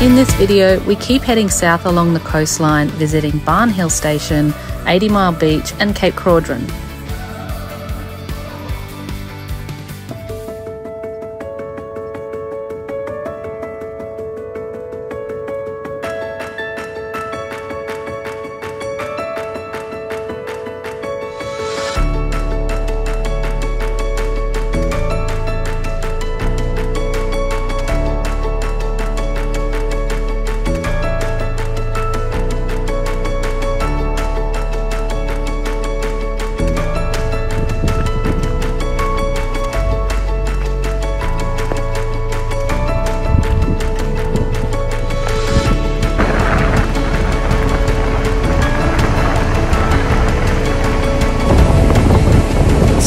In this video, we keep heading south along the coastline, visiting Barn Hill Station, 80 Mile Beach, and Cape Keraudren.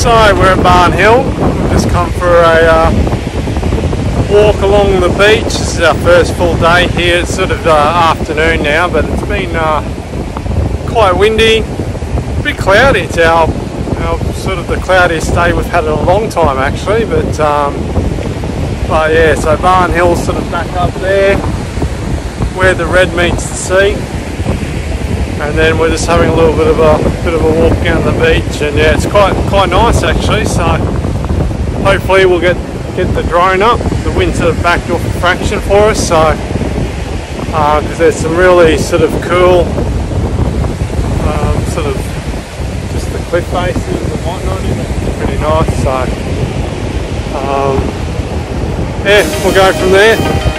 So we're at Barn Hill. We've just come for a uh, walk along the beach. This is our first full day here. It's sort of uh, afternoon now, but it's been uh, quite windy, a bit cloudy. It's our, our sort of the cloudiest day we've had in a long time actually. But um, but yeah, so Barn Hill's sort of back up there where the red meets the sea and then we're just having a little bit of a bit of a walk down the beach and yeah it's quite quite nice actually. So hopefully we'll get get the drone up. The wind sort of backed off a fraction for us so because uh, there's some really sort of cool um, sort of just the cliff faces and whatnot in it. Pretty nice so um, yeah we'll go from there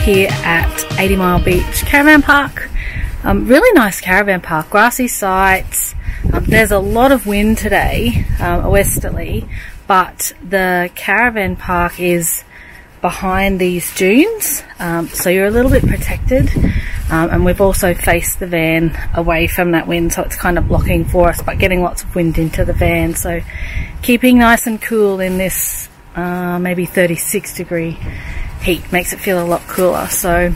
here at 80 Mile Beach Caravan Park. Um, really nice caravan park, grassy sites. Um, there's a lot of wind today, um, westerly, but the caravan park is behind these dunes, um, so you're a little bit protected. Um, and we've also faced the van away from that wind, so it's kind of blocking for us, but getting lots of wind into the van. So keeping nice and cool in this uh, maybe 36 degree heat makes it feel a lot cooler. So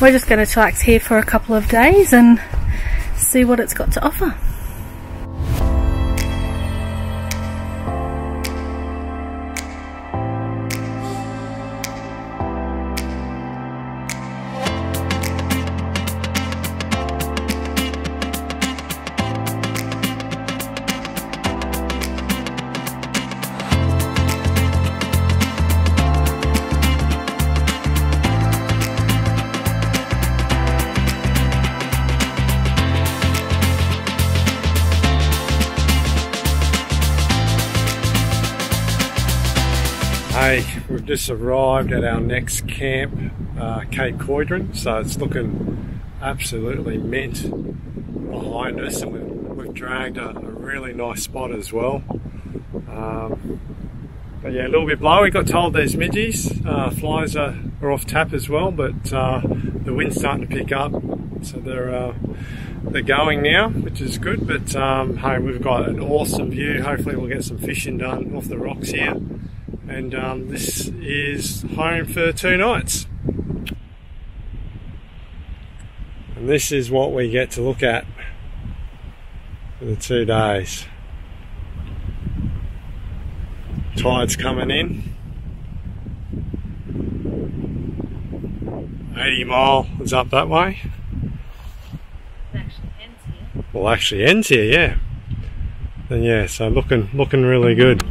we're just going to chillax here for a couple of days and see what it's got to offer. Hey, we've just arrived at our next camp, uh, Cape Keraudren, so it's looking absolutely mint behind us, and we've, we've dragged a, a, really nice spot as well. Um, but yeah, a little bit blowy. Got told there's midges. Uh, flies are, are, off tap as well, but uh, the wind's starting to pick up, so they're uh, they're going now, which is good. But um, hey, we've got an awesome view. Hopefully, we'll get some fishing done off the rocks here and um, this is home for two nights. And this is what we get to look at for the two days. Tide's coming in. 80 mile is up that way. Actually well, actually ends here, yeah. And yeah, so looking looking really good.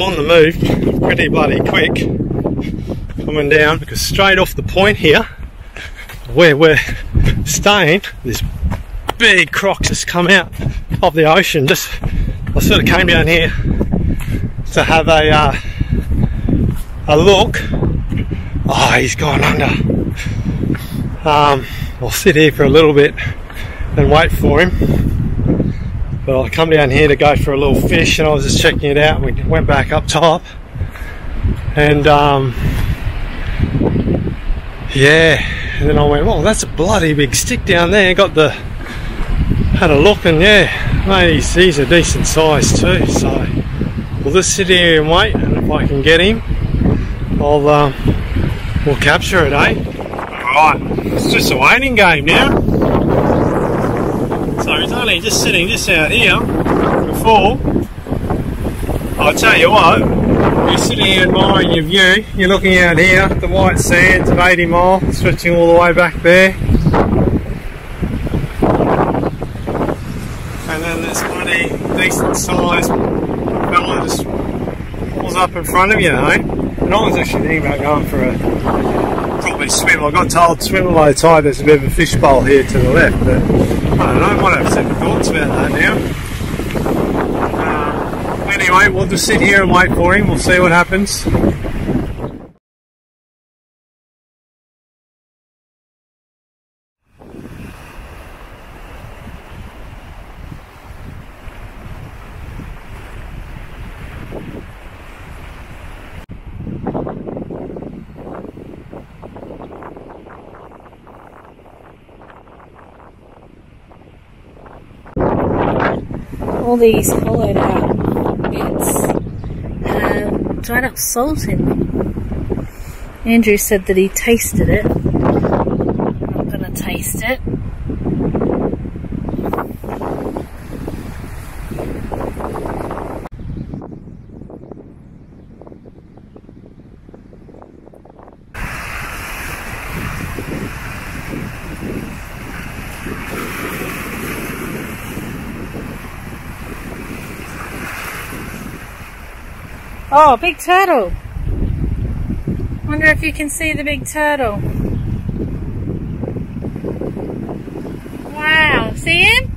I'm on the move. Pretty bloody quick. Coming down because straight off the point here where we're staying this big croc just come out of the ocean. Just I sort of came down here to have a uh, a look. Oh he's gone under. Um, I'll sit here for a little bit and wait for him but I come down here to go for a little fish and I was just checking it out. We went back up top and um, yeah, and then I went, well, that's a bloody big stick down there. Got the, had a look and yeah, mate, he's, he's a decent size too. So we'll just sit here and wait and if I can get him, I'll, um, we'll capture it, eh? Alright, it's just a waiting game now. Just sitting just out here before. I'll tell you what, you're sitting here admiring your view, you're looking out here, the white sands of 80 Mile stretching all the way back there. And then this bloody decent sized fella just pulls up in front of you, eh? And I was actually thinking about going for a probably swim. I got told swim low tide there's a bit of a fishbowl here to the left, but I don't know, I might have some thoughts about that now. Uh, anyway, we'll just sit here and wait for him, we'll see what happens. All these hollowed out bits have dried up salt in them. Andrew said that he tasted it. I'm gonna taste it. Oh, big turtle. Wonder if you can see the big turtle. Wow, see him?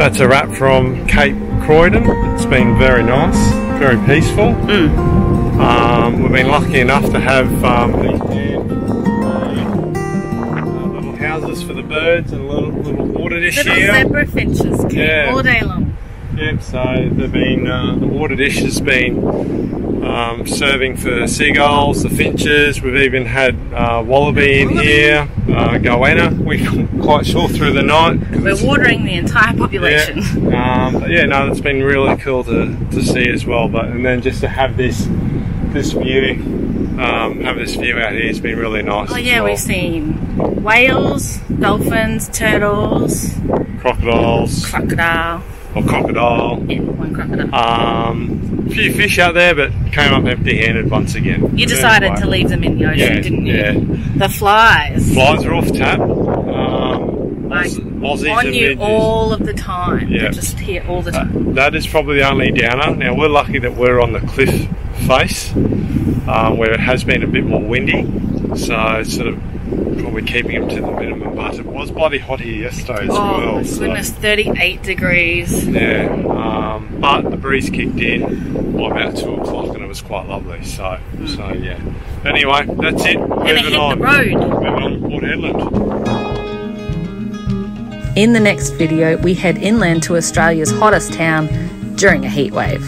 That's a wrap from Cape Keraudren. It's been very nice, very peaceful. Mm. Um, we've been lucky enough to have um, these uh, little houses for the birds and a little, little water dish Little here. zebra finches Yeah. all day long. Yep, so they've been, uh, the water dish has been um, serving for seagulls, the finches. We've even had uh, wallaby in here, uh, goanna. We're quite sure through the night. We're watering the entire population. Yeah, um, yeah, no, it's been really cool to, to see as well. But and then just to have this this view, um, have this view out here, it's been really nice. Oh yeah, well. we've seen whales, dolphins, turtles, crocodiles crocodile. or crocodile. Yeah, one crocodile. Um, few fish out there, but came up empty-handed once again. you decided to leave them in the ocean, Yeah, didn't you? yeah. The flies. Flies are off tap. Um, Like, Aussies on you midges. all of the time. Yeah. They're just here all the Uh, time. that is probably the only downer. Now we're lucky that we're on the cliff face, um, where it has been a bit more windy, so it's sort of probably keeping them to the minimum. But it was bloody hot here yesterday as Oh well. my so- goodness, 38 degrees. Yeah, um, but the breeze kicked in by about two o'clock and it was quite lovely. So, so yeah. Anyway, that's it. And Moving hit on. the road. Moving on to Port Hedland. In the next video, we head inland to Australia's hottest town during a heat wave.